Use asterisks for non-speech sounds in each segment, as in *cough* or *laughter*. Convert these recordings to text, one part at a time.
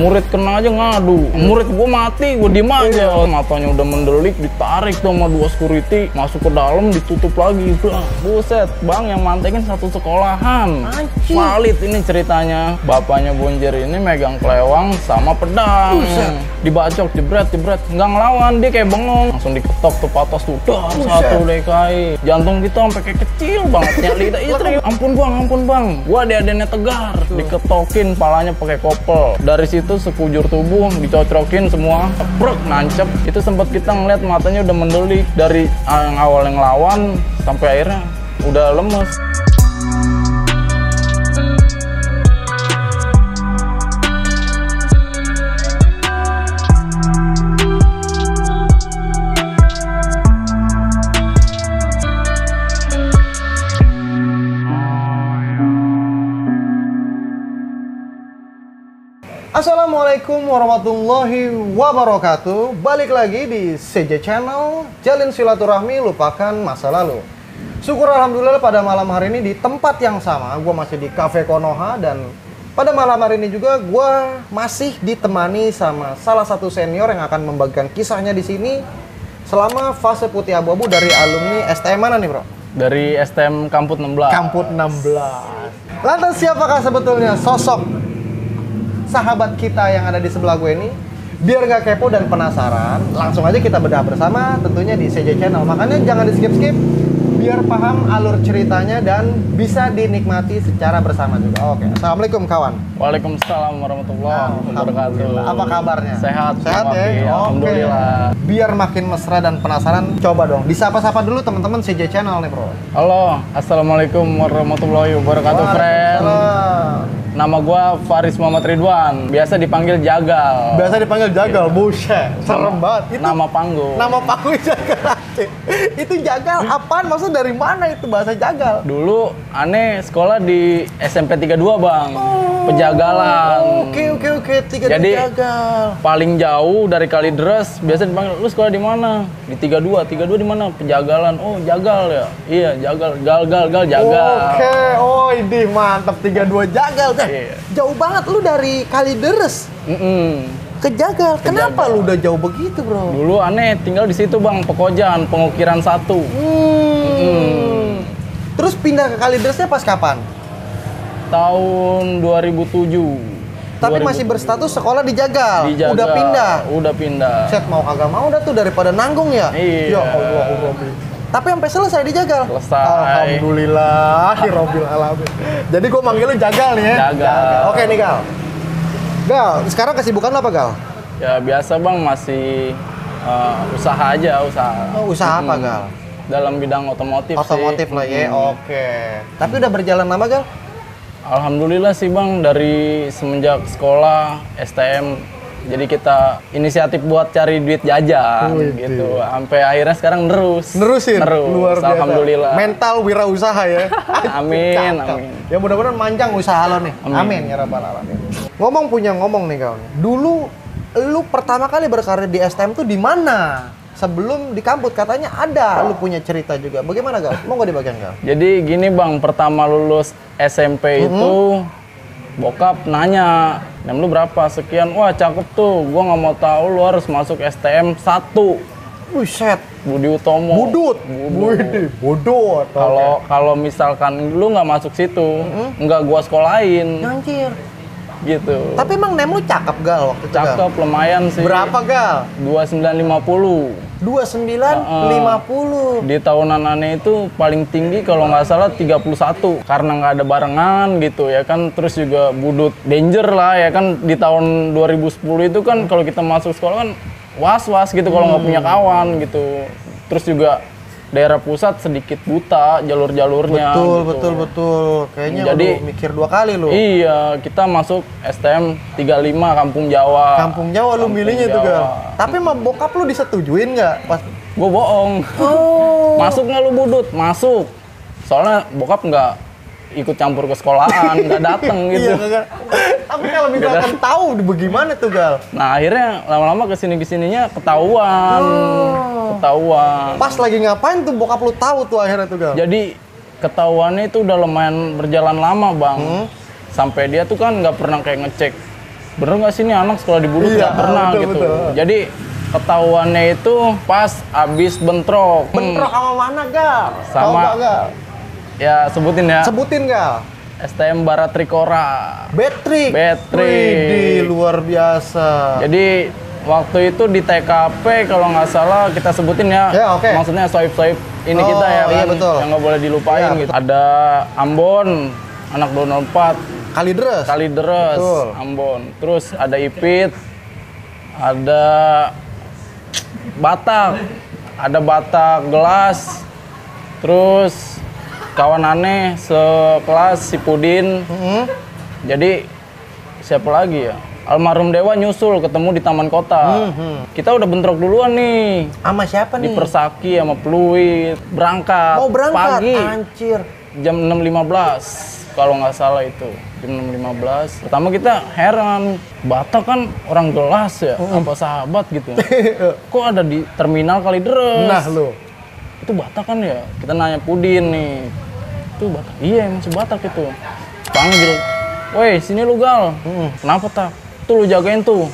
murid kena aja ngadu. Murid gue mati gue diem aja. Matanya udah mendelik ditarik tuh sama dua security. Masuk ke dalam ditutup lagi. Blah, buset bang yang mantengin satu sekolahan. Anjing. valid ini ceritanya. Bapaknya Bonjer ini megang kelewang sama pedang. Buset. dibacok jebret jebret. Nggak ngelawan dia kayak bengong. Langsung diketok tuh patos tuh. Dar satu DKI jantung kita sampai kayak kecil banget. Nyali kita istri ampun bang ampun bang. Gua ada tegar. Diketokin palanya pakai kopel. Dari situ sekujur tubuh dicocrokin semua brek nancep. Itu sempat kita ngeliat matanya udah mendelik dari yang awal yang lawan sampai akhirnya udah lemes Assalamualaikum warahmatullahi wabarakatuh. Balik lagi di CJ Channel. Jalin silaturahmi, lupakan masa lalu. Syukur Alhamdulillah pada malam hari ini di tempat yang sama. Gue masih di Cafe Konoha dan pada malam hari ini juga gue masih ditemani sama salah satu senior yang akan membagikan kisahnya di sini selama fase putih abu-abu dari alumni STM mana nih bro? dari STM Kamput 16 Kamput 16. Lantas siapakah sebetulnya sosok sahabat kita yang ada di sebelah gue ini? Biar nggak kepo dan penasaran, langsung aja kita bedah bersama tentunya di CJ Channel. Makanya jangan di skip-skip, biar paham alur ceritanya dan bisa dinikmati secara bersama juga. Oke, Assalamualaikum kawan. Waalaikumsalam warahmatullahi wabarakatuh. Apa kabarnya? Sehat. Sehat ya? Oke. Alhamdulillah. Biar makin mesra dan penasaran, coba dong disapa-sapa dulu teman-teman CJ Channel nih bro. Halo, assalamualaikum warahmatullahi wabarakatuh, friend. Nama gua Faris Muhammad Ridwan, biasa dipanggil Jagal. Biasa dipanggil jagal, buset. Serem banget. Itu Nama panggung. nama panggung jagal. *laughs* Itu jagal apaan? Maksud dari mana itu bahasa jagal? Dulu aneh sekolah di SMP 32, Bang. Pejagalan. Oke oke oke, tiga Jadi- jagal. Paling jauh dari Kalideres, biasa dipanggil, lu sekolah di mana? Di 32. 32 di mana? Pejagalan. Oh, jagal ya? Iya, jagal. Gal, gal, gal, jagal. Oke, oh ini mantap 32 jagal deh. Iya. Jauh banget lu dari Kalideres Mm-mm. ke Jagal. Kenapa Jagal. lu udah jauh begitu, Bro? Dulu aneh tinggal di situ, Bang. Pekojan, pengukiran satu. Hmm. Terus pindah ke Kalideresnya pas kapan? Tahun 2007. Tapi 2007. masih berstatus sekolah di Jagal. Di Jagal. Udah pindah. Udah pindah. Set mau kagak mau dah tuh daripada nanggung ya. Iya. Ya Allah, Robbi. Tapi sampai selesai di Jagal. Selesai. Alhamdulillah, Robbil alamin. Jadi gue manggil lu Jagal nih ya. Jagal. Oke nih Gal. Sekarang kesibukan apa Gal? Ya biasa bang masih eh, usaha aja usaha. Oh, usaha apa Mm-mm. Gal? Dalam bidang otomotif. sih. Otomotif lah ya. Mm-mm. Oke. Tapi udah berjalan lama Gal? Alhamdulillah sih bang dari semenjak sekolah STM jadi kita inisiatif buat cari duit jajan Wih, gitu. Sampai akhirnya sekarang nerus. Nerusin. Terus. Luar biasa. Alhamdulillah. Mental wirausaha ya. *laughs* Amin, amin. Ya mudah-mudahan manjang usaha lo nih. Amin, Amin. ya rabbal alamin. Ngomong punya ngomong nih kau. Dulu lu pertama kali berkarir di STM tuh di mana? Sebelum di kampus katanya ada lu punya cerita juga. Bagaimana Gal? Mau gak dibagian Gal? Jadi gini bang, pertama lulus SMP itu bokap nanya, nem lu berapa? Sekian, wah cakep tuh, gua nggak mau tahu lu harus masuk STM 1 Buset. Budi Utomo. Budut. Budut. Budut. Kalau kalau misalkan lu nggak masuk situ, nggak gua sekolahin, Anjir. Gitu. Tapi emang nem lu cakep Gal waktu itu Gal? Cakep, lumayan sih. Berapa Gal? 2950. 2950. Di tahunan aneh itu paling tinggi kalau nggak salah 31 karena nggak ada barengan gitu ya kan terus juga budut danger lah ya kan di tahun 2010 itu kan kalau kita masuk sekolah kan was-was gitu kalau nggak punya kawan gitu terus juga daerah pusat sedikit buta jalur-jalurnya Betul, gitu. betul, betul. Kayaknya Jadi- lu mikir dua kali lu. Iya, kita masuk STM 35 Kampung Jawa. Kampung Jawa lu Kampung milihnya tuh, Jawa. Gal. Tapi sama bokap lu disetujuin nggak? Pas Gue bohong. Oh. *laughs* Masuk nggak lu budut? Masuk. Soalnya bokap nggak ikut campur ke sekolahan, nggak dateng gitu. Iya, kagak. Tapi kalau misalkan tahu bagaimana tuh, Gal? Nah akhirnya lama-lama ke sini ke sininya ketahuan, Oh. ketahuan. Pas lagi ngapain tuh bokap lu tahu tuh akhirnya tuh, Gal? Jadi ketahuannya itu udah lumayan berjalan lama bang. Hmm. Sampai dia tuh kan nggak pernah kayak ngecek bener nggak sih ini anak sekolah di Bulut Iya, pernah betul, gitu betul. jadi ketahuannya itu pas abis bentrok Hmm, Bentrok sama mana gal? Sama- Tahu nggak, gal? Ya sebutin ya Sebutin gal. STM Barat Trikora. Batrik. Widih, luar biasa. Jadi waktu itu di TKP kalau nggak salah kita sebutin ya. Ya, oke. Maksudnya swipe swipe ini Oh, kita ya iya, kan, betul. yang nggak boleh dilupain Iya, gitu. Ada Ambon, anak 204, Kali deres. Kalideres, Betul. Ambon. Terus ada Ipit, ada Batak, ada Batak gelas, terus kawan aneh sekelas si Pudin. Mm-mm. Jadi siapa lagi ya? Almarhum Dewa nyusul ketemu di Taman Kota. Mhm. Kita udah bentrok duluan nih. Sama siapa Di nih? Persaki sama Pluit. Berangkat. Mau berangkat. Pagi. Anjir. Jam 6.15. Kalau nggak salah itu. Jam 6.15. Pertama kita heran. Batak kan orang gelas ya. Apa sahabat gitu. *laughs* Kok ada di terminal Kalideres? nah, lu. itu Batak kan ya kita nanya Pudin nih itu Batak iya emang si Batak itu. Panggil woi sini lu gal. Kenapa tak tuh lu jagain tuh.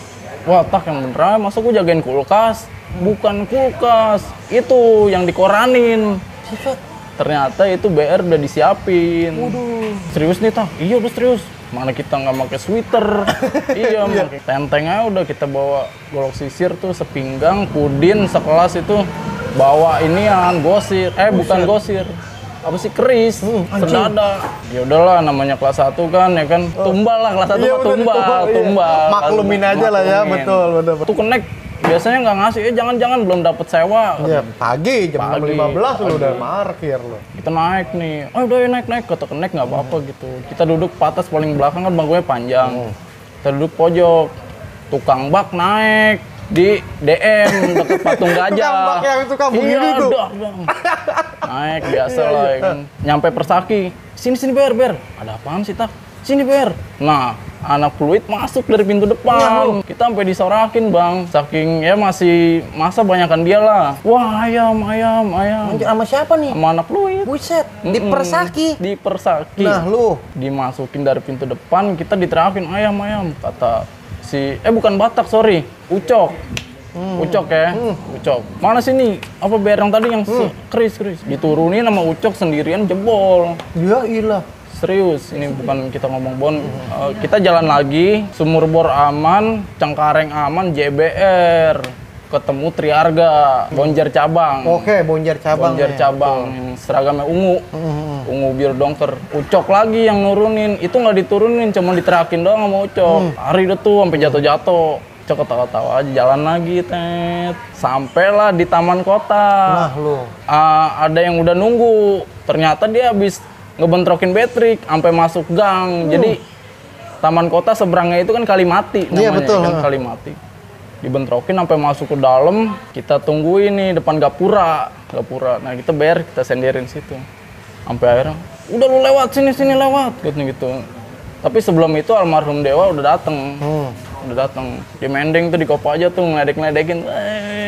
Wah tak yang bener aja, masa gua jagain kulkas? Bukan kulkas itu yang dikoranin. Ternyata itu BR udah disiapin. Serius nih tak iya udah serius. Mana kita nggak pakai sweater? *laughs* Iya pakai tenteng aja udah kita bawa golok sisir tuh sepinggang pudin sekelas itu. Bawa inian gosir. Eh bukan gosir apa sih keris Hmm, sedada ya udahlah namanya kelas 1 kan ya kan. Tumbal lah kelas 1 Iya, bener, tumbal tumbal, iya. tumbal Maklumin aja lah ya, Maklumin. betul, betul, betul. tuh connect biasanya nggak ngasih. Eh jangan-jangan belum dapet sewa. Iya, pagi jam Pagi. 6.15 lu udah parkir lu. kita naik nih. Oh udah ya naik naik. Kata naik nggak apa-apa gitu. Kita duduk patas paling belakang kan bangkunya panjang. Hmm. kita duduk pojok. Tukang bak naik di DM deket patung gajah. Tukang yang tukang begini iya, tuh. dah, naik biasa Iya, lah iya. nyampe persaki. Sini sini ber ber. Ada apaan sih tak sini ber. Nah anak fluid masuk dari pintu Iya, depan kita sampai disorakin bang. Saking ya masih masa banyakan dia lah. Wah ayam ayam ayam. Anjir sama siapa nih? sama anak fluid. Buset, di Mm-mm. Persaki. di Persaki. Nah, lu. dimasukin dari pintu depan kita diterakin ayam ayam kata si eh bukan Batak sorry. Ucok. Ucok ya. Ucok. Mana sini apa biar yang tadi yang si Kris Kris diturunin sama Ucok sendirian jebol. Ya ilah. serius ini bukan kita ngomong bon. Eh, kita jalan lagi. Sumur bor aman Cengkareng aman JBR ketemu Triarga Bonjer cabang. Oke, bonjer cabang. Bonjer nih. cabang yang seragamnya ungu. Mm-mm. ungu biru dongker. Ucok lagi yang nurunin. Itu nggak diturunin cuma diterakin doang sama ucok. Hari itu tuh sampai jatuh-jatuh. Ucok ketawa-tawa aja jalan lagi tet. Sampailah di taman kota. Nah, lu. Ah, ada yang udah nunggu. Ternyata dia habis ngebentrokin Patrick sampai masuk gang. Jadi taman kota seberangnya itu kan Kalimati namanya Iya, betul. kan Kalimati dibentrokin sampai masuk ke dalam kita tungguin nih depan gapura. Gapura. Nah kita bayar kita senderin situ. Sampai akhirnya udah lu lewat sini sini lewat gitu gitu. Tapi sebelum itu almarhum dewa udah dateng. Hmm. udah dateng. Di mendeng tuh di kopo aja tuh ngeledek ngeledekin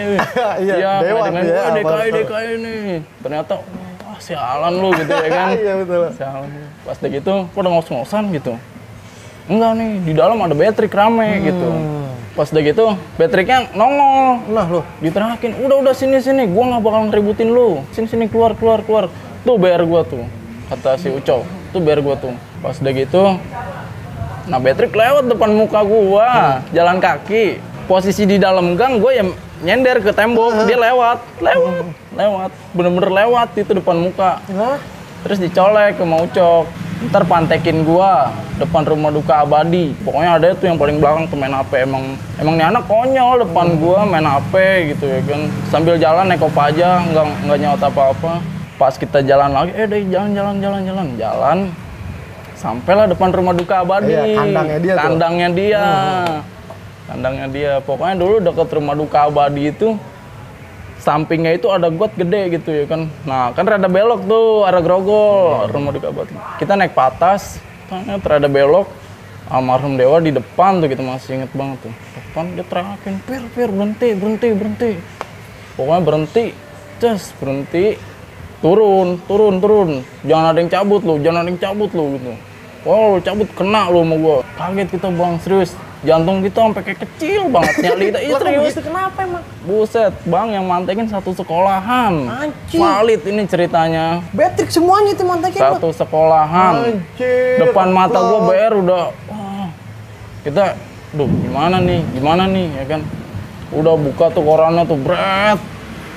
*laughs* Iya, Dewa tuh ya, DKI DKI nih ternyata wah sialan lu gitu ya kan. *laughs* Iya, betul. sialan. Pas gitu udah ngos-ngosan gitu. Enggak nih di dalam ada Patrick rame gitu. Hmm. Pas udah gitu Patricknya nongol. Nah, lu. diterakin udah udah sini sini gua nggak bakal ngeributin lu. Sini sini keluar keluar keluar. Tuh bayar gua tuh kata si Uco tuh bayar gua tuh. Pas udah gitu nah Patrick lewat depan muka gua jalan kaki. Posisi di dalam gang gue ya nyender ke tembok. Dia lewat lewat lewat. Bener-bener lewat itu depan muka. Terus dicolek ke mau Ucok ntar pantekin gua depan rumah duka abadi. Pokoknya ada tuh yang paling belakang tuh main HP emang emang nih anak konyol depan gua main HP gitu ya kan. Sambil jalan nekop aja nggak nggak nyaut apa apa pas kita jalan lagi eh deh jalan jalan jalan jalan. Jalan sampailah depan rumah duka abadi. Iya, kandangnya dia tuh. kandangnya dia. Kandangnya dia. Pokoknya dulu deket rumah duka abadi itu sampingnya itu ada got gede gitu ya kan. Nah kan rada belok tuh arah grogol rumah di Kabat. Kita naik ke atas, ternyata rada belok. Almarhum Dewa di depan tuh kita masih inget banget tuh. Depan dia teriakin, pir pir berhenti berhenti berhenti. Pokoknya berhenti, just berhenti, turun turun turun. Jangan ada yang cabut lu, jangan ada yang cabut lu gitu. Wow, cabut kena lu sama gua. Kaget kita bang serius. Jantung kita sampai kayak kecil banget. *laughs* Nyali kita. Iya Lah, kok serius kenapa emang? buset bang yang mantekin satu sekolahan. Anjing. valid ini ceritanya. Betrik semuanya itu mantekin satu sekolahan. Anjir. depan mata gua. BR udah wah, kita duh gimana nih? Gimana nih? Ya kan? Udah buka tuh korannya tuh berat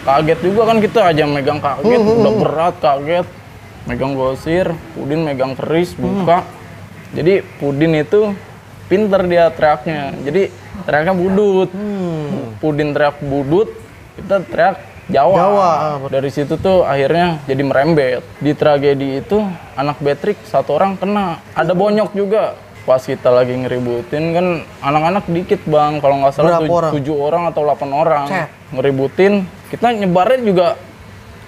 kaget juga kan kita aja megang kaget Hmm, udah berat kaget. Megang gosir Pudin megang keris buka. Jadi Pudin itu pinter dia teriaknya jadi teriaknya budut Hmm. Pudin teriak budut kita teriak Jawa. Jawa, ah. Dari situ tuh akhirnya jadi merembet. Di tragedi itu anak Betrik satu orang kena. Ada bonyok juga. Pas kita lagi ngeributin kan anak-anak dikit bang. Kalau nggak salah tuj- orang? tujuh orang atau delapan orang. Set. Ngeributin. Kita nyebarnya juga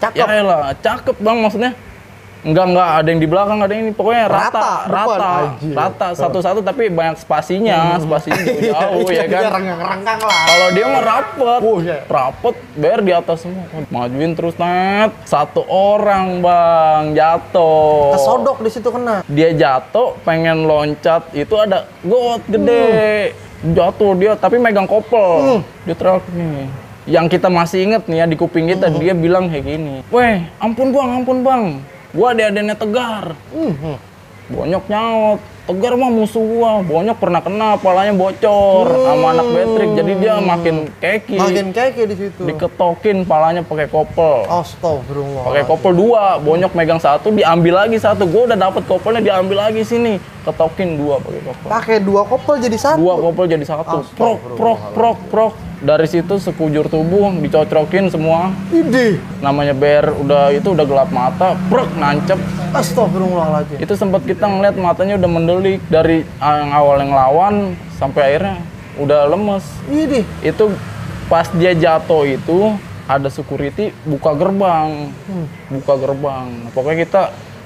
Cakep. ya elah cakep bang maksudnya. Enggak enggak ada yang di belakang ada yang ini pokoknya Rata, rata rata rata satu-satu tapi banyak spasinya spasinya jauh-jauh *laughs* ya kan Iya, renggang-renggang lah. kalau dia mah rapet, Oh, iya. rapet, bayar di atas semua. Majuin terus net, satu orang bang jatuh. Kesodok di situ kena. Dia jatuh, pengen loncat, itu ada got gede. Jatuh dia, tapi megang kopel. Dia teriak nih. Yang kita masih inget nih ya di kuping kita, dia bilang kayak gini. Weh, ampun bang, ampun bang. Gua ada-adanya tegar. Hmm. Bonyok nyaut. Tegar mah musuh gua. Bonyok pernah kena, palanya bocor sama anak Patrick. Jadi dia makin keki. Makin keke di situ. Diketokin palanya pakai kopel. Astagfirullah. Pakai kopel dua, bonyok megang satu, diambil lagi satu. Gua udah dapet kopelnya, diambil lagi sini. Ketokin dua pakai kopel. Pakai dua kopel jadi satu. Dua kopel jadi satu. Prok, prok, prok, prok. Dari situ sekujur tubuh dicocrokin semua. Ide. Namanya bear udah itu udah gelap mata, prok nancep. Astagfirullahaladzim. itu sempat kita ngeliat matanya udah mendelik dari yang awal yang lawan sampai akhirnya udah lemes Ide. itu pas dia jatuh itu ada security buka gerbang buka gerbang pokoknya kita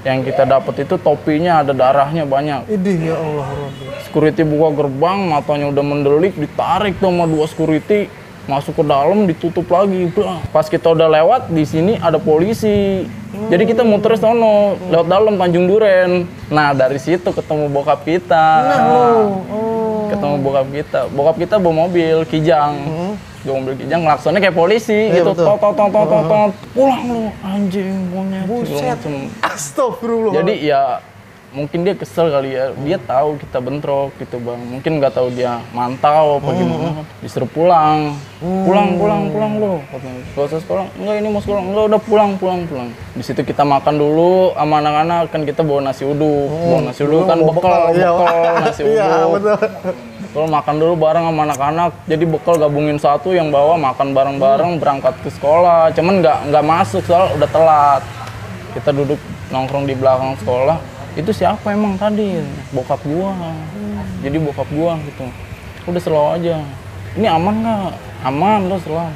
yang kita dapat itu topinya ada darahnya banyak. Ide ya Allah Rabbi. security buka gerbang matanya udah mendelik ditarik tuh sama dua security. Masuk ke dalam ditutup lagi. Pas kita udah lewat di sini ada polisi. Jadi kita muter sono lewat dalam Tanjung Duren. Nah dari situ ketemu bokap kita. Oh. ketemu bokap kita. Bokap kita bawa mobil kijang. Bawa mobil kijang ngelaksonnya kayak polisi Iya, gitu tot tot tot tot tot, pulang lu anjing monyet Buset. Astagfirullah. Jadi ya mungkin dia kesel kali ya. Dia tahu kita bentrok gitu bang. Mungkin nggak tahu dia mantau apa gimana. Disuruh pulang. Pulang pulang pulang lo. Usah sekolah. Enggak ini mau sekolah. Enggak udah pulang pulang pulang. Di situ kita makan dulu sama anak-anak kan kita bawa nasi uduk. bawa nasi uduk kan bekal bekal, iya. bekal nasi *laughs* uduk. Kalau makan dulu bareng sama anak-anak, jadi bekal gabungin satu yang bawa makan bareng-bareng berangkat ke sekolah. Cuman nggak nggak masuk soal udah telat. Kita duduk nongkrong di belakang sekolah. Itu siapa emang tadi? Bokap gua. Jadi bokap gua gitu. Udah selalu aja. Ini aman nggak? Aman terus selalu.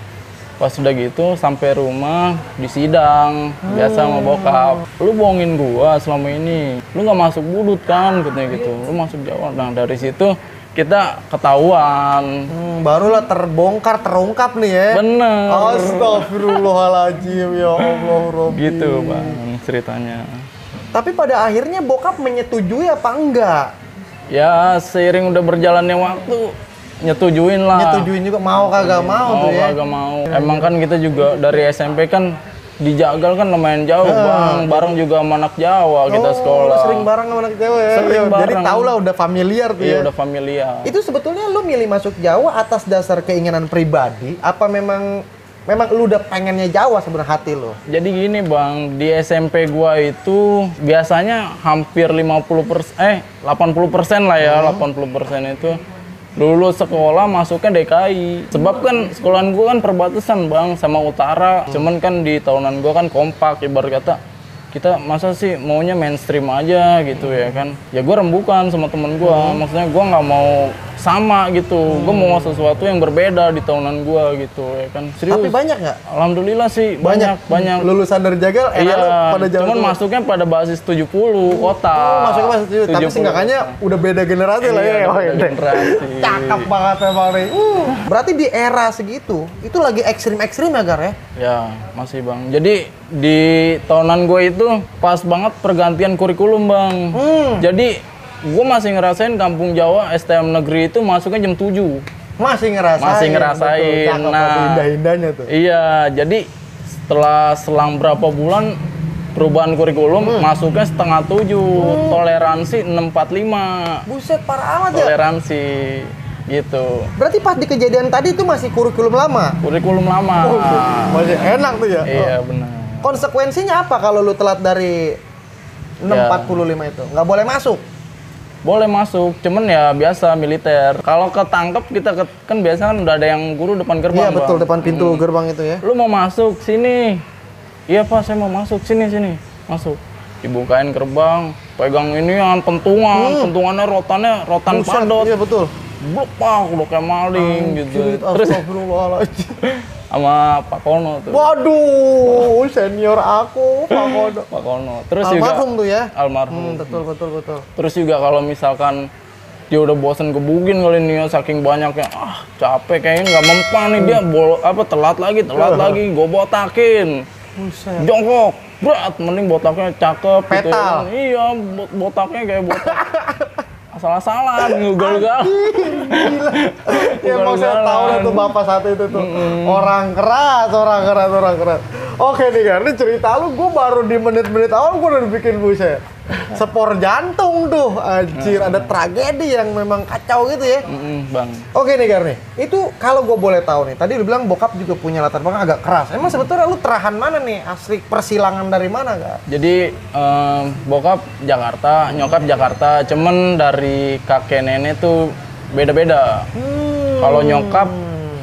Pas udah gitu sampai rumah di sidang biasa sama bokap. Lu bohongin gua selama ini. Lu nggak masuk budut kan katanya gitu. Lu masuk Jawa. Nah dari situ kita ketahuan. Hmm, barulah terbongkar, terungkap nih ya. Bener. Astagfirullahaladzim ya Allah Rabbi. Gitu bang ceritanya. Tapi pada akhirnya bokap menyetujui apa enggak? Ya seiring udah berjalannya waktu nyetujuin lah. Nyetujuin juga mau kagak mau, mau tuh ya. kagak mau. Emang kan kita juga dari SMP kan di Jagal kan lumayan jauh bang. Bareng juga sama anak Jawa kita Oh, sekolah. sering bareng sama anak cewek ya. Sering Jadi bareng. tau lah udah familiar tuh Iya ya. udah familiar. Itu sebetulnya lu milih masuk Jawa atas dasar keinginan pribadi apa memang memang lu udah pengennya Jawa sebenarnya hati lu? Jadi gini bang, di SMP gua itu biasanya hampir 50 persen, eh 80 persen lah ya, 80 persen itu lulus sekolah masuknya DKI. Sebab kan sekolahan gua kan perbatasan bang sama utara. Cuman kan di tahunan gua kan kompak, ibarat kata kita masa sih maunya mainstream aja gitu ya kan. Ya gua rembukan sama temen gua, maksudnya gua nggak mau sama gitu. Gua mau sesuatu yang berbeda di tahunan gua gitu ya kan. Serius. Tapi banyak nggak? Alhamdulillah sih banyak banyak. Lulusan dari Jagal Iya, pada Jawa. cuman masuknya pada basis 70 kota. Oh, masuknya masuk tujuh. Tapi 70 seenggaknya udah beda generasi lah Iya, ya. udah Oh, ini. generasi. *laughs* Cakep banget emang nih. Uh. Berarti di era segitu, itu lagi ekstrim-ekstrim ya Gar ya? Ya, masih Bang. Jadi di tahunan gue itu pas banget pergantian kurikulum, Bang. Hmm. Jadi gue masih ngerasain kampung Jawa STM negeri itu masuknya jam 7. Masih ngerasain. Masih ngerasain. Betul, Nah. indah-indahnya tuh. Iya, jadi setelah selang berapa bulan perubahan kurikulum masuknya setengah tujuh, toleransi 645, Buset, parah amat ya. toleransi gitu. Berarti pas di kejadian tadi itu masih kurikulum lama. Kurikulum lama. Oh, masih enak tuh ya. Iya benar. Konsekuensinya apa kalau lu telat dari 645 itu? Nggak boleh masuk. Boleh masuk, cuman ya biasa militer. Kalau ketangkep kita ke- kan biasa kan udah ada yang guru depan gerbang. Iya betul Bang. depan pintu gerbang itu ya. Lu mau masuk sini? Iya pak, saya mau masuk sini sini. Masuk. Dibukain gerbang, pegang ini yang pentungan, pentungannya rotannya rotan Hmm. Buset, padot. Iya betul. Blepak udah kayak maling gitu. Anjir, Terus *laughs* sama Pak Kono tuh. Waduh, senior aku, Pak Kodo. Pak Kono. Terus juga Almarhum tuh ya. almarhum. Hmm, betul betul betul. Terus juga kalau misalkan dia udah bosen gebugin kali ini ya saking banyaknya ah capek kayaknya nggak mempan nih dia bol apa telat lagi telat lagi gue botakin Buset. jongkok berat mending botaknya cakep gitu ya Petal. kan. iya bot- botaknya kayak botak *laughs* asal-asalan ngugel-gal Ya mau saya tahu lah tuh bapak satu itu tuh. Orang keras, orang keras, orang keras. Oke nih kan, ini cerita lu gue baru di menit-menit awal gue udah bikin buset. Sepor jantung tuh, anjir ada tragedi yang memang kacau gitu ya. Mm-mm, bang Oke nih Gar nih, itu kalau gue boleh tahu nih, tadi lu bilang bokap juga punya latar belakang agak keras. Emang sebetulnya lu terahan mana nih? Asli persilangan dari mana Gar? jadi em, bokap Jakarta nyokap Jakarta cuman dari kakek nenek tuh beda-beda Hmm. Kalau nyokap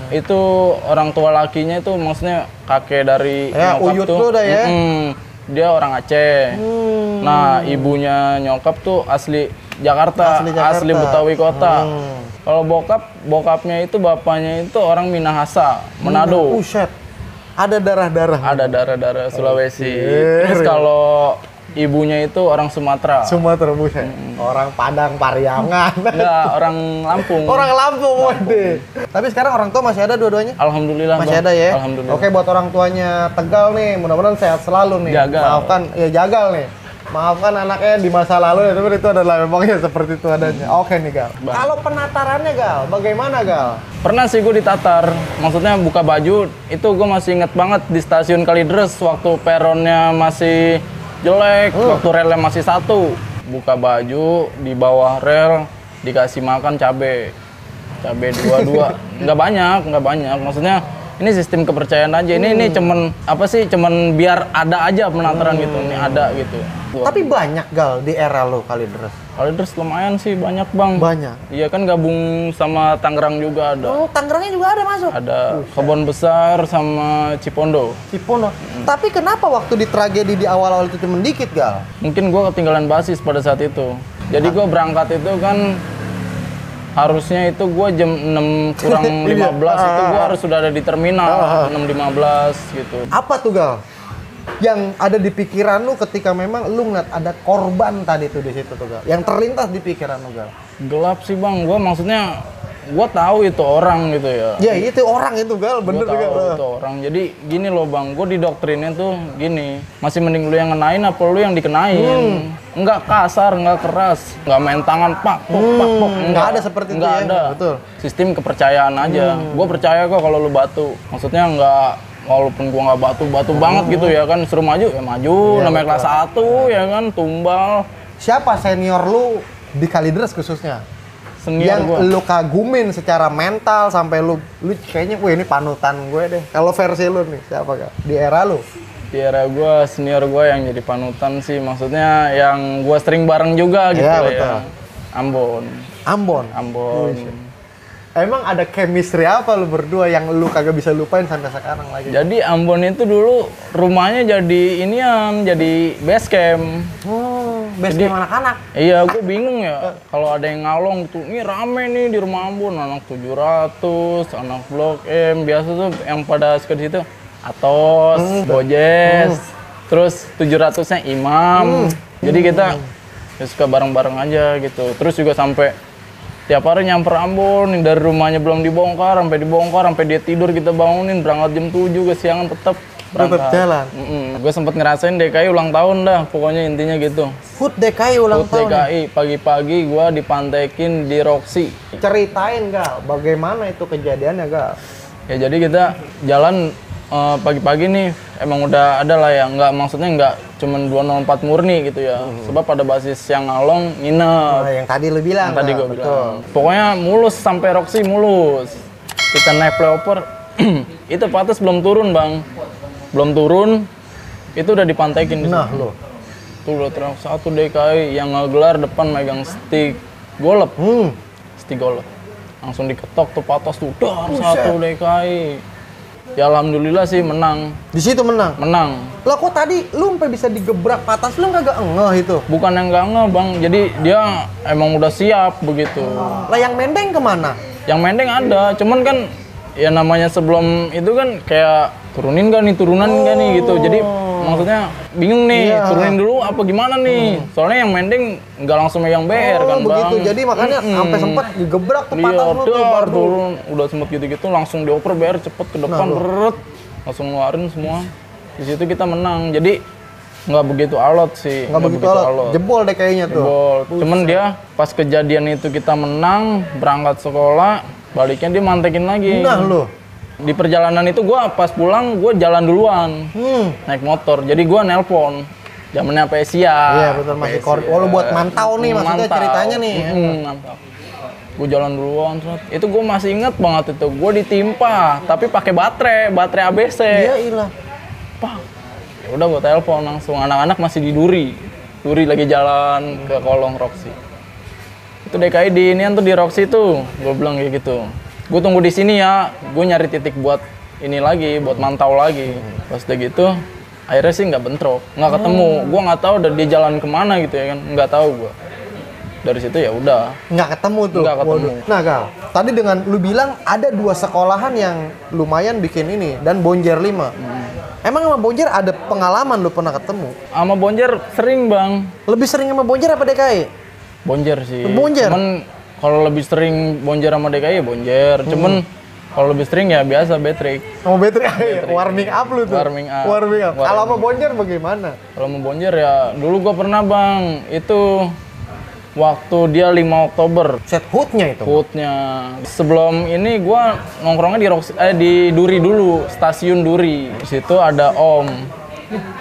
itu orang tua lakinya itu maksudnya kakek dari Ya, nyokap uyut tuh. dah ya. mm-mm, dia orang Aceh. Hmm. Nah, ibunya nyokap tuh asli Jakarta, Asli asli, Jakarta. Betawi kota. Hmm. Kalau bokap, bokapnya itu bapaknya itu orang Minahasa, Manado. Buset, ada darah-darah. Ada daerah-daerah Sulawesi. Oke. Terus kalau ibunya itu orang Sumatera. Sumatera buset. Orang Padang Pariangan. Enggak, orang Lampung. orang Lampung, waduh. Tapi sekarang orang tua masih ada dua-duanya? Alhamdulillah. Masih Bang. ada ya? Alhamdulillah. Oke buat orang tuanya Tegal nih, mudah-mudahan sehat selalu nih. Jagal. Maafkan, ya jagal nih. Maafkan anaknya di masa lalu ya, tapi itu adalah memangnya seperti itu adanya. Oke nih Gal. Bang. Kalau penatarannya Gal, bagaimana Gal? Pernah sih gue ditatar, maksudnya buka baju, itu gue masih inget banget di stasiun Kalideres waktu peronnya masih jelek, waktu relnya masih satu. Buka baju, di bawah rel, dikasih makan cabe. Cabe dua-dua, *laughs* nggak banyak, nggak banyak. Maksudnya ini sistem kepercayaan aja. Ini ini cuman apa sih? Cuman biar ada aja penataran gitu. Ini ada gitu. Tapi banyak Gal di era lo kali deres. Kalideres lumayan sih banyak bang. Banyak. Iya kan gabung sama Tangerang juga ada. Oh, Tangerangnya juga ada masuk. Ada kebun besar sama Cipondo. Cipondo. Tapi kenapa waktu di tragedi di awal-awal itu cuma dikit Gal? Mungkin gue ketinggalan basis pada saat itu. Jadi gue berangkat itu kan harusnya itu gue jam 6 kurang *laughs* 15 itu gue harus sudah ada di terminal 6.15 gitu. Apa tuh Gal? Yang ada di pikiran lu ketika memang lu ngeliat ada korban tadi tuh di situ tuh Gal. Yang terlintas di pikiran lu Gal. Gelap sih bang, gue maksudnya gue tahu itu orang gitu ya. Ya itu orang itu Gal, bener tahu Gal. itu orang. Jadi gini loh bang, gue didoktrinnya tuh gini. Masih mending lu yang ngenain apa lu yang dikenain. Enggak kasar, enggak keras, enggak main tangan pak, pok, pak, pok. nggak ada seperti itu Nggak ya, ada. betul. Sistem kepercayaan aja. Gue percaya kok kalau lu batu. Maksudnya enggak walaupun gua nggak batu batu banget gitu ya kan suruh maju ya maju Iya, namanya kelas 1 ya kan tumbal Siapa senior lu di Kalideres khususnya? Senior yang gua lu kagumin secara mental sampai lu lu kayaknya wah ini panutan gue deh. Kalau versi lu nih siapa Gal? Di era lu? di era gue senior gue yang jadi panutan sih maksudnya yang gue sering bareng juga gitu ya betul. Ambon Ambon. Ambon Emang ada chemistry apa lu berdua yang lu kagak bisa lupain sampai sekarang lagi? jadi Ambon itu dulu rumahnya jadi inian jadi base camp Oh, best game anak-anak. iya gue bingung ya kalau ada yang ngalong tuh ini rame nih di rumah Ambon anak 700 anak blok M biasa tuh yang pada suka di situ Atos, Bojes, terus 700-nya Imam. Jadi kita ya suka bareng-bareng aja gitu. Terus juga sampai tiap hari nyamper Ambon, dari rumahnya belum dibongkar, sampai dibongkar, sampai dia tidur kita bangunin, berangkat jam 7 kesiangan tetap. Tetap jalan. Gue sempet ngerasain DKI ulang tahun dah, pokoknya intinya gitu. Food DKI ulang Food tahun. DKI pagi-pagi gue dipantekin di Roxy. Ceritain gal, bagaimana itu kejadiannya gal? Ya jadi kita jalan eh, pagi-pagi nih emang udah ada lah ya, nggak maksudnya nggak cuman 204 murni gitu ya. Sebab pada basis yang ngalong nginep. Nah, yang tadi lu bilang. Yang tadi Kak, gue betul. bilang. Pokoknya mulus sampai Roxy mulus. Kita naik flyover, *clears throat* itu patas belum turun bang, belum turun, itu udah dipantekin. di Nah lo. Tuh udah terang satu DKI yang ngegelar depan megang stick golep, Hmm. stick golep. Langsung diketok tuh patas tuh, dar satu DKI. Ya alhamdulillah sih menang, Di situ menang. menang. Lah kok tadi lu sampai bisa digebrak patas lu kagak engeh itu? Bukan yang enggak enggak bang, jadi dia emang udah siap begitu. Lah yang mendeng ke mana? Yang mendeng ada, cuman kan ya namanya sebelum itu kan kayak turunin gak nih, turunan gak nih gitu. Jadi maksudnya bingung nih, Iya. turunin dulu apa gimana nih? Soalnya yang mendeng nggak langsung megang BR kan oh, begitu. bang. Jadi makanya sampai sempet digebrak tuh Iya, lu tuh baru. turun, udah sempet gitu-gitu langsung dioper BR cepet ke depan, Nah, beret, langsung ngeluarin semua. Di situ kita menang. Jadi nggak begitu alot sih. Nggak begitu alot. Jebol deh kayaknya tuh. Jebol. Cuman dia pas kejadian itu kita menang, berangkat sekolah, baliknya dia mantekin lagi. Nah lu. Di perjalanan itu gua pas pulang gua jalan duluan Hmm. naik motor. Jadi gua nelpon. Zamannya Pesia. Iya betul masih kor. Oh, lu buat mantau nih maksudnya Mantau. ceritanya nih. Mm, mantap. Gue jalan duluan, itu gue masih inget banget itu. Gue ditimpa, tapi pakai baterai, baterai ABC. Iya ilah. Pak, ya udah gue telepon langsung. Anak-anak masih di Duri, Duri lagi jalan ke kolong Roxy. Itu DKI di ini tuh di Roxy tuh, gue bilang kayak gitu. Gue tunggu di sini ya, gue nyari titik buat ini lagi, buat mantau lagi. Pas udah gitu, akhirnya sih nggak bentrok, nggak ketemu. Gue nggak tahu udah dia jalan ke mana gitu ya kan, nggak tahu gue. Dari situ ya udah, Nggak ketemu tuh. Nggak ketemu. Waduh. Nah gal, tadi dengan lu bilang ada dua sekolahan yang lumayan bikin ini dan Bonjer 5. Emang sama Bonjer ada pengalaman lu pernah ketemu? sama Bonjer sering bang, Lebih sering sama Bonjer apa DKI? Bonjer sih. Bonjer? Cuman kalau lebih sering Bonjer sama DKI ya Bonjer. Cuman kalau lebih sering ya biasa Betrik. Sama Betri, warming up lu tuh. Warming up. Warming up. Kalau sama Bonjer bagaimana? Kalau mau Bonjer ya dulu gua pernah bang itu waktu dia 5 Oktober Set hoodnya itu. foodnya sebelum ini gua nongkrongnya di Rox- eh, di Duri dulu stasiun Duri di situ ada Om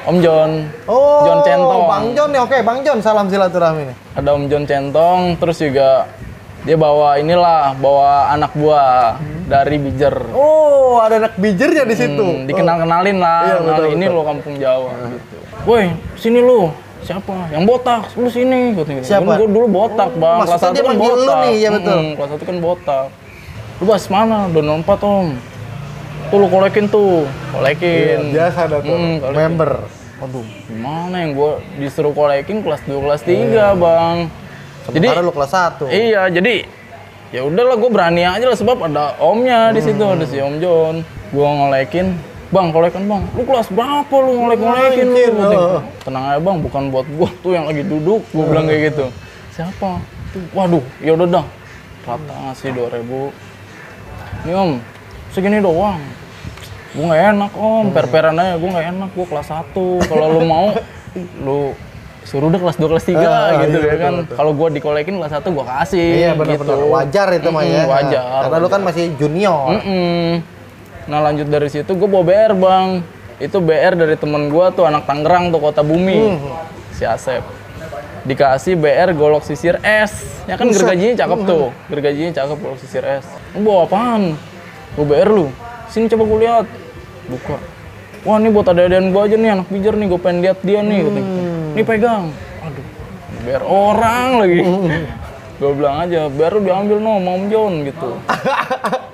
Om John Oh, John Centong Bang John nih. Oke, Bang John salam silaturahmi nih. ada Om John Centong terus juga dia bawa inilah bawa anak buah dari Bijer. Oh, ada anak bijernya di situ. Hmm, dikenal kenalin lah Iya, nah, betul, ini betul. lo kampung Jawa. Gitu. Woi sini lu. Siapa? Yang botak lu sini gitu. Siapa? gue dulu botak bang. Maksudnya kelas satu kan botak. nih, iya betul. Mm, kelas satu kan botak. Lu bahas mana? Udah empat om. Tuh lu kolekin tuh. Kolekin. Iya, biasa ada tuh. Hmm, kolekin. Member. aduh gimana yang gue disuruh kolekin kelas 2 kelas 3 bang jadi Sementara lu kelas 1. Iya, jadi ya udahlah gue berani aja lah sebab ada omnya di situ ada si Om John. Gue ngolekin, bang kolekan bang. Lu kelas berapa lu ngolek ngolekin lu? Gua oh. Tenang aja bang, bukan buat gue tuh yang lagi duduk. Gue bilang kayak gitu. Siapa? Tuh, waduh, ya udah dah. Rata ngasih dua ribu. Ini om, segini doang. Gue nggak enak om, per-peran aja. Gue nggak enak, gue kelas 1 Kalau lu mau, *laughs* lu suruh deh kelas 2, kelas 3 Ah, gitu iya, ya kan. Kalau gue dikolekin kelas 1 gue kasih. Iya benar-benar gitu. wajar itu mah ya. Mm-mm, wajar, Karena lu kan masih junior. Mm-mm. Nah lanjut dari situ gue bawa BR bang. Itu BR dari temen gue tuh anak Tangerang tuh kota bumi. Hmm. Si Asep. Dikasih BR golok sisir S. Ya kan Buset. gergajinya cakep tuh. Gergajinya cakep golok sisir S. Lu bawa apaan? Gue BR lu. Sini coba gue lihat. Buka. Wah ini buat ada-adaan gue aja nih anak bijar nih. Gue pengen lihat dia nih. Hmm. Nih pegang. Aduh. BR orang lagi. gue bilang aja, biar lu diambil no, Om John gitu.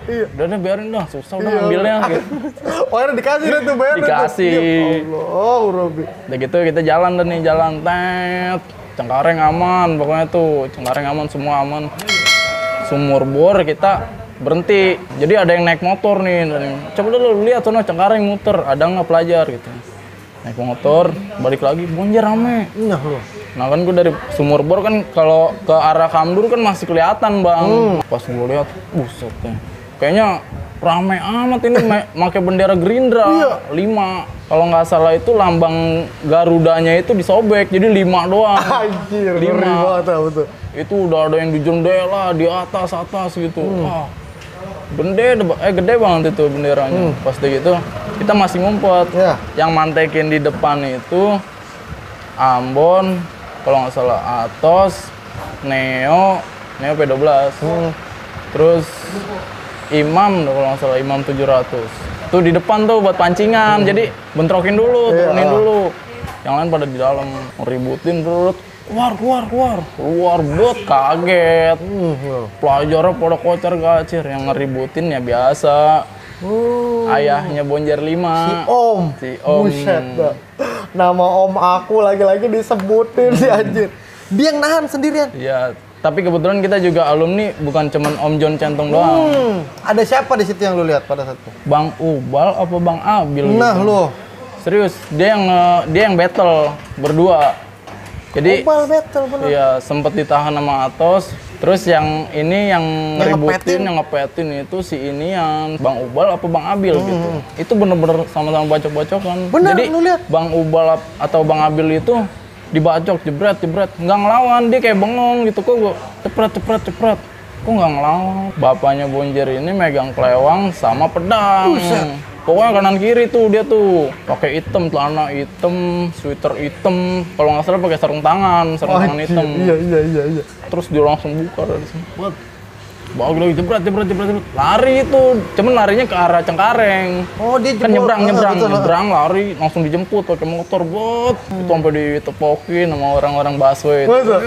Iya. Udah deh biarin dah, susah udah ambilnya gitu. Oh, akhirnya dikasih deh tuh bayar. Dikasih. Oh, Robi. Udah gitu kita jalan deh nih, jalan tet. Cengkareng aman, pokoknya tuh Cengkareng aman, semua aman. Sumur bor kita berhenti. Jadi ada yang naik motor nih. Coba dulu lihat sono Cengkareng muter, ada nggak pelajar gitu. Naik motor, balik lagi, bonjer rame. Nah, lu. Nah kan gue dari sumur bor kan kalau ke arah Kamdur kan masih kelihatan bang. Pas gue lihat, buset deh. Kayaknya rame amat ini make bendera Gerindra Iya. lima kalau nggak salah itu lambang Garudanya itu disobek jadi lima doang *laughs* Anjir, Lima. banget ah, betul. itu udah ada yang di jendela di atas atas gitu Hmm. wah gede de- eh gede banget itu benderanya pas udah gitu kita masih ngumpet Hmm. Ya. yang mantekin di depan itu Ambon kalau nggak salah Atos Neo Neo P12 Hmm. terus Imam kalau nggak salah Imam 700 tuh di depan tuh buat pancingan jadi bentrokin dulu Hmm. Iya. turunin dulu yang lain pada di dalam ngeributin terus keluar keluar keluar keluar bot kaget Hmm, ya. pelajarnya pada kocar gacir yang ngeributin ya biasa Oh. Ayahnya Bonjer 5 Om. Si Om. Buset dah. Nama om aku lagi-lagi disebutin si anjir. Dia yang nahan sendirian. ya tapi kebetulan kita juga alumni bukan cuman Om John Centong doang Hmm. Ada siapa di situ yang lu lihat pada saat itu? Bang Ubal apa Bang Abil Nah, gitu. lu. Serius, dia yang nge- dia yang battle berdua. Jadi Opal battle bener. ya sempet ditahan sama Atos. Terus yang ini yang Yang ngepetin? ngeributin, yang ngepetin itu si ini yang Bang Ubal apa Bang Abil gitu. Hmm. Itu bener-bener sama-sama bacok-bacokan. Bener, Jadi lu lihat. Bang Ubal atau Bang Abil itu dibacok jebret jebret nggak ngelawan dia kayak bengong gitu kok gua cepret cepret cepret kok nggak ngelawan bapaknya Bonjer ini megang kelewang sama pedang pokoknya kanan kiri tuh dia tuh pakai item celana item sweater item kalau nggak salah pakai sarung tangan sarung tangan Anjir, hitam Iya, iya, iya, iya. terus dia langsung buka dari sini bawa lagi jebret jebret jebret jebret. lari itu cuman larinya ke arah Cengkareng Oh, dia kan jebol. nyebrang Ah, nyebrang betul, ah. nyebrang lari langsung dijemput pakai motor bot itu sampai ditepokin sama orang-orang busway itu. Masa?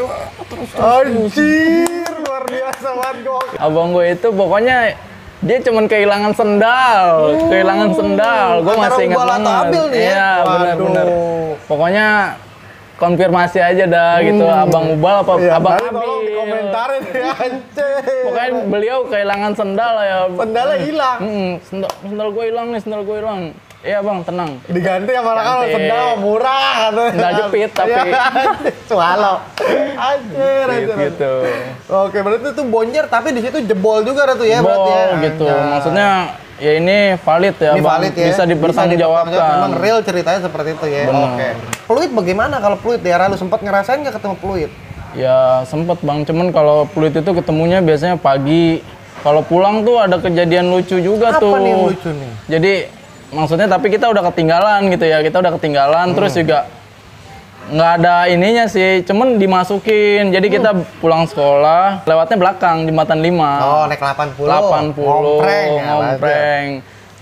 Anjir, luar biasa banget abang gue itu pokoknya dia cuman kehilangan sendal kehilangan sendal gue masih ingat banget Abil nih ya? iya benar Waduh. benar pokoknya konfirmasi aja dah gitu abang Ubal apa Iya, abang nanti tolong Abil dikomentarin ya, anjir. pokoknya beliau kehilangan sendal ya Sendalnya hilang. Hmm, sendal, sendal gue hilang nih, sendal gue hilang. Iya bang, tenang. Diganti sama kan Ganti. sendal murah katanya. Sendal jepit, tapi- Iya, Swallow. Anjir, anjir. Gitu. Oke, berarti itu bonjer tapi di situ jebol juga tuh ya berarti ya. Gitu. Anjay. Maksudnya ya ini valid ya ini bang. valid ya. Bisa dipertanggungjawabkan. Memang real ceritanya seperti itu ya. Benar. Oke. Fluid bagaimana kalau fluid daerah lu sempat ngerasain nggak ketemu fluid? Ya sempet bang, cuman kalau peluit itu ketemunya biasanya pagi. Kalau pulang tuh ada kejadian lucu juga Apa tuh. nih yang lucu nih? Jadi maksudnya tapi kita udah ketinggalan gitu ya, kita udah ketinggalan terus Hmm. juga nggak ada ininya sih, cuman dimasukin. Jadi kita Hmm. pulang sekolah lewatnya belakang jembatan 5. Oh, naik 80. 80 Ngompreng ya. ngompreng.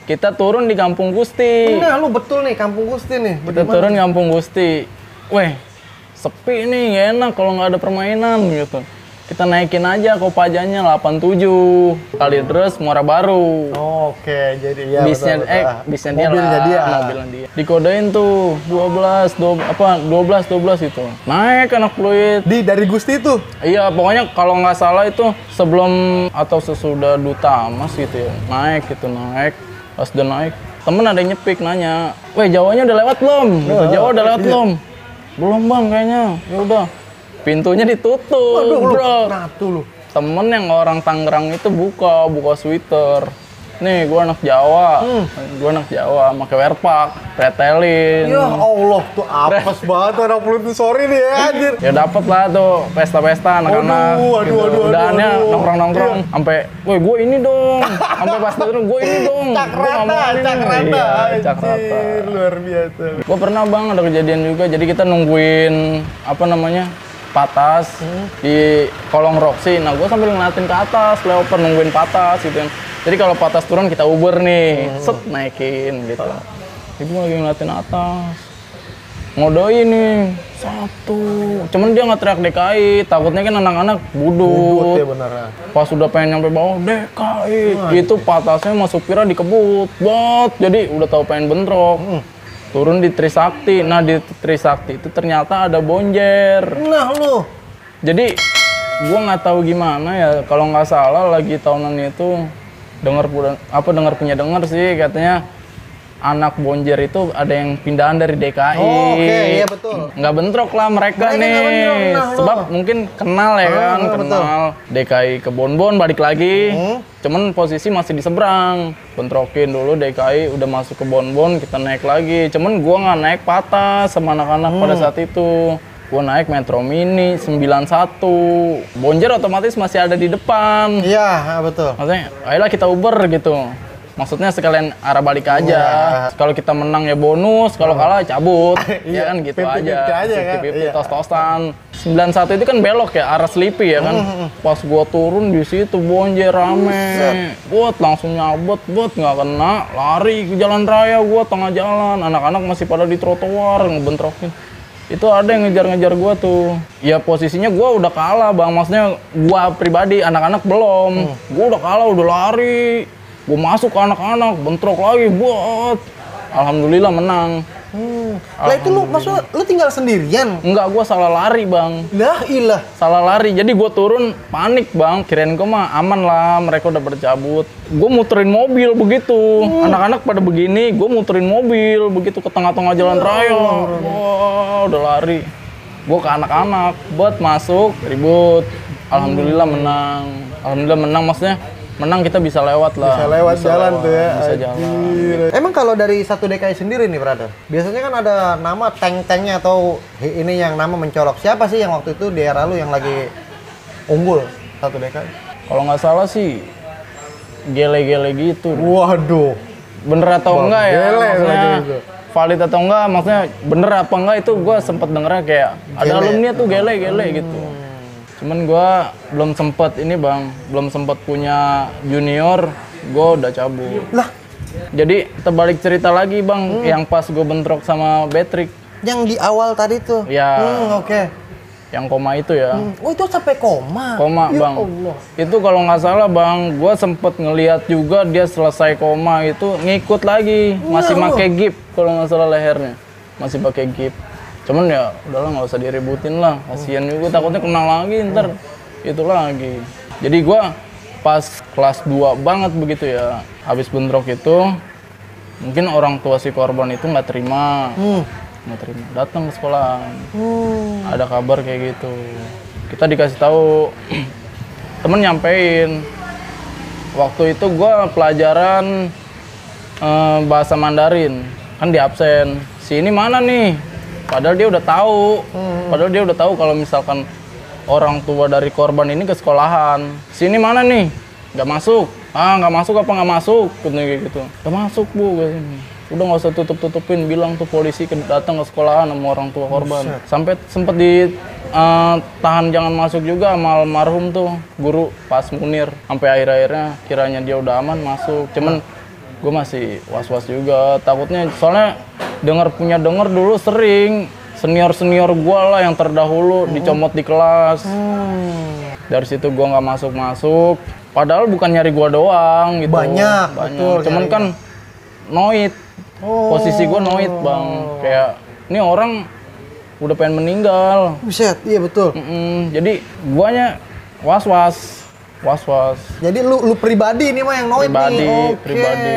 Kita turun di Kampung Gusti. Nah, lu betul nih Kampung Gusti nih. Kita turun Kampung Gusti. Weh, sepi nih, nggak enak kalau nggak ada permainan gitu. Kita naikin aja kopajanya 87 kali terus Muara Baru. Oke, jadi ya bisnya betul, eh betul. bisnya dia Mobilnya lah, dia. mobilnya dia. Dikodein tuh 12, 12 apa 12 12 itu. Naik anak fluid. Di dari Gusti tuh. Iya, pokoknya kalau nggak salah itu sebelum atau sesudah duta mas gitu ya. Naik gitu, naik. Pas udah naik, temen ada yang nyepik nanya, "Weh, Jawanya udah lewat belum?" Gitu, Jawa udah lewat belum? Belum, Bang, kayaknya. Ya udah. Pintunya ditutup, Waduh. Bro. Nah, tuh lu. Temen yang orang Tangerang itu buka, buka sweater. Nih, gua anak Jawa. Hmm. Gua anak Jawa, pakai werpak, pretelin. Ya Allah, tuh apes banget anak tuh. sorry nih ya anjir. ya dapat lah tuh pesta-pesta anak-anak Aduh, aduh, aduh, udahannya aduh, aduh. nongkrong-nongkrong sampai woi gue ini dong *laughs* sampai pas turun gue ini dong Cak Gua nggak rata, mau ini." cak rata. iya, cak rata Anjir, luar biasa. gue pernah bang ada kejadian juga jadi kita nungguin apa namanya patas Hmm. di kolong Roxy. Nah gue sambil ngeliatin ke atas leoper nungguin patas gitu. Kan jadi kalau patas turun kita uber nih. Hmm. set naikin gitu. Ibu lagi ngeliatin atas. Ngodoin nih satu. Cuman dia nggak teriak DKI takutnya kan anak-anak Budut. Budut ya pas udah pengen nyampe bawah DKI itu patasnya masuk pira dikebut. Bot jadi udah tahu pengen bentrok turun di Trisakti. Nah di Trisakti itu ternyata ada bonjer. Nah, lu. jadi gua nggak tahu gimana ya. Kalau nggak salah lagi tahunan itu dengar apa dengar punya dengar sih katanya anak Bonjer itu ada yang pindahan dari DKI. Oh, oke, iya betul. Nggak bentrok lah mereka, Mereka nih. bentrok, nah, Sebab loh. mungkin kenal ya kan, Ah, kenal. DKI ke Bonbon balik lagi. Hmm. Cuman posisi masih di seberang. Bentrokin dulu DKI udah masuk ke Bonbon, kita naik lagi. Cuman gua nggak naik patah sama anak-anak Hmm. pada saat itu. Gua naik Metro Mini 91. Bonjer otomatis masih ada di depan. Iya, betul. Maksudnya, ayolah kita Uber gitu. Maksudnya sekalian arah balik aja. Iya. Kalau kita menang ya bonus, kalau kalah ya cabut. *laughs* ya kan gitu 50-50 aja. aja kan? 50-50, Iya. tos-tosan. 91 itu kan belok ya, arah Sleepy ya kan. Pas gua turun di situ bonjer rame. Buat langsung nyabot, buat nggak kena, lari ke jalan raya gua tengah jalan. Anak-anak masih pada di trotoar ngebentrokin. Itu ada yang ngejar-ngejar gua tuh. Ya posisinya gua udah kalah, Bang. Maksudnya gua pribadi, anak-anak belum. Gua udah kalah, udah lari. Gua masuk ke anak-anak, bentrok lagi, buat. Alhamdulillah menang. Hmm. Lah itu lu maksudnya lu tinggal sendirian? Enggak, gua salah lari, Bang. Lah ilah. Salah lari. Jadi gua turun panik, Bang. Kirain gua mah aman lah, mereka udah bercabut. Gua muterin mobil begitu. Anak-anak pada begini, gua muterin mobil begitu ke tengah-tengah jalan raya. Wah, udah lari. Gua ke anak-anak, buat masuk, ribut. Alhamdulillah menang. Alhamdulillah menang maksudnya menang kita bisa lewat lah. Bisa lewat jalan tuh ya. Bisa jalan. Emang kalau dari satu DKI sendiri nih, brother. Biasanya kan ada nama tank-tanknya atau ini yang nama mencolok. Siapa sih yang waktu itu di era lu yang lagi unggul satu DKI? Kalau nggak salah sih gele-gele gitu. Waduh. bener atau Bang enggak ya Gele maksudnya valid atau enggak maksudnya bener apa enggak itu gue sempet dengernya kayak ada Gele. alumni tuh gele gele gitu cuman gue belum sempet ini bang belum sempet punya junior gue udah cabut Lah, jadi terbalik cerita lagi bang yang pas gue bentrok sama Patrick yang di awal tadi tuh. Ya. Hmm, oke. yang koma itu ya Hmm. Oh, itu sampai koma. koma Ya bang Allah. itu kalau nggak salah bang gue sempet ngeliat juga dia selesai koma itu ngikut lagi masih pakai gip kalau nggak salah lehernya masih pakai gip cuman ya udahlah nggak usah diributin lah. Kasihan juga takutnya kena lagi ntar itu lagi. Jadi gue pas kelas 2 banget begitu ya habis bentrok itu mungkin orang tua si korban itu nggak terima. Hmm. nggak terima datang ke sekolah. Hmm. ada kabar kayak gitu. Kita dikasih tahu *clears throat* temen nyampein. Waktu itu gua pelajaran eh, bahasa Mandarin. Kan di absen. Si ini mana nih padahal dia udah tahu. Padahal dia udah tahu kalau misalkan orang tua dari korban ini ke sekolahan. Sini mana nih? Nggak masuk. Ah nggak masuk apa nggak masuk? Kayak gitu. Nggak masuk bu udah nggak usah tutup tutupin bilang tuh polisi datang ke sekolahan sama orang tua korban. Sampai sempet di eh, tahan jangan masuk juga sama almarhum tuh guru pas Munir. Sampai akhir akhirnya kiranya dia udah aman masuk. Cuman gue masih was was juga. Takutnya soalnya dengar punya dengar dulu sering. Senior senior gue lah yang terdahulu dicomot di kelas. Hmm. dari situ gua nggak masuk masuk padahal bukan nyari gua doang gitu. Banyak, betul cuman nyarinya. kan noit. Oh. posisi gua noit bang. Kayak ini orang udah pengen meninggal. Buset, iya betul. Mm-mm, jadi guanya was was was was Jadi lu lu pribadi ini mah yang noit Pribadi, nih. Oke. pribadi.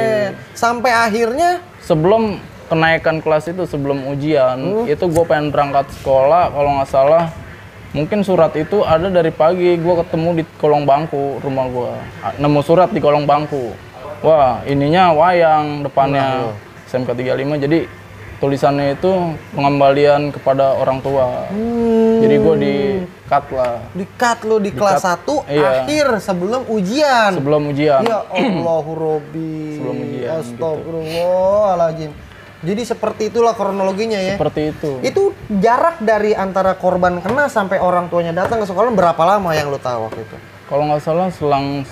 Sampai akhirnya? Sebelum kenaikan kelas itu sebelum ujian Hmm. itu gue pengen berangkat sekolah. Kalau nggak salah mungkin surat itu ada dari pagi. Gue ketemu di kolong bangku rumah gue nemu surat di kolong bangku. Wah ininya wayang depannya. SMK 35 jadi tulisannya itu pengembalian kepada orang tua. Hmm, jadi gue di cut lah di-cut lu di kelas 1 iya. akhir sebelum ujian. sebelum ujian Ya Allahu Robbi. Sebelum ujian, Astagfirullahaladzim. Jadi seperti itulah kronologinya ya. seperti itu Itu jarak dari antara korban kena sampai orang tuanya datang ke sekolah berapa lama yang lu tahu waktu itu? kalau nggak salah selang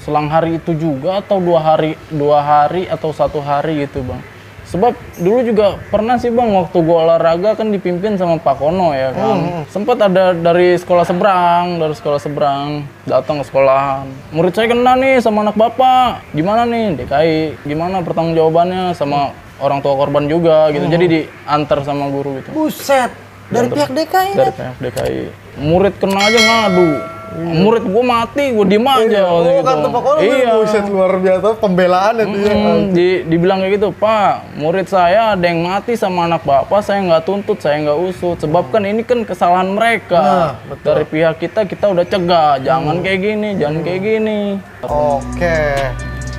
selang hari itu juga atau dua hari dua hari atau satu hari gitu bang sebab dulu juga pernah sih bang waktu gua olahraga kan dipimpin sama Pak Kono ya kan? Sempat ada dari sekolah seberang dari sekolah seberang datang ke sekolahan. Murid saya kena nih sama anak bapak. Gimana nih DKI gimana pertanggungjawabannya sama orang tua korban juga gitu. Jadi diantar sama guru gitu. Buset, dari pihak DKI dari pihak DKI murid kena aja ngadu Murid gua mati, gua diem aja. waktu Oh, gitu. kan sekolah Iya. buset luar biasa pembelaan itu ya. Di, dibilang kayak gitu, Pak, murid saya ada yang mati sama anak bapak, saya nggak tuntut, saya nggak usut. Sebab kan ini kan kesalahan mereka. Nah, betul. Dari pihak kita, kita udah cegah, jangan kayak gini, jangan kayak gini. Oke.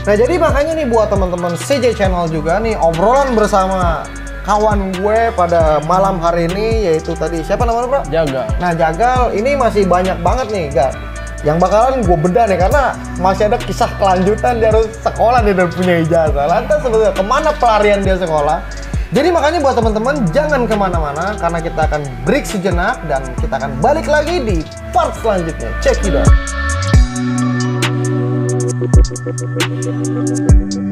Nah jadi makanya nih buat teman-teman CJ Channel juga nih obrolan bersama kawan gue pada malam hari ini yaitu tadi siapa namanya bro? Jaga. Nah Jagal ini masih banyak banget nih Gal. Yang bakalan gue bedah nih karena masih ada kisah kelanjutan dia harus sekolah dia dan punya ijazah. Lantas sebetulnya ke mana pelarian dia sekolah? Jadi makanya buat teman-teman jangan ke mana-mana karena kita akan break sejenak dan kita akan balik lagi di part selanjutnya. Check it out. Thank you.